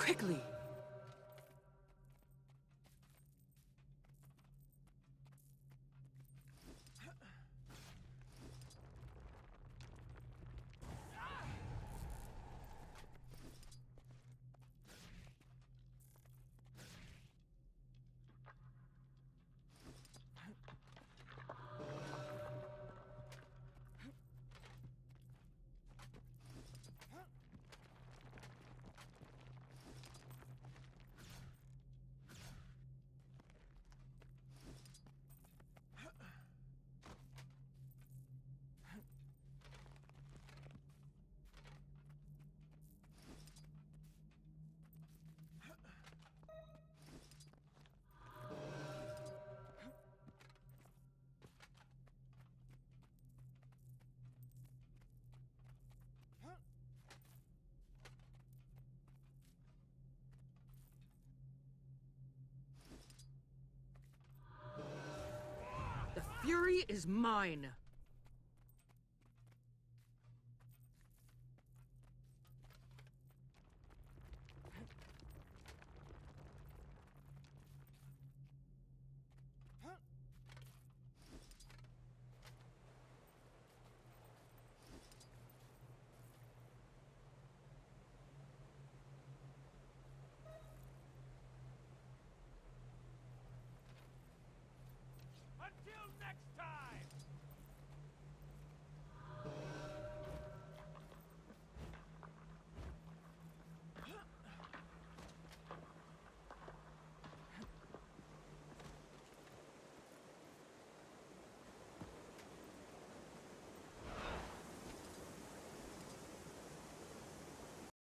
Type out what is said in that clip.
Quickly! Fury is mine.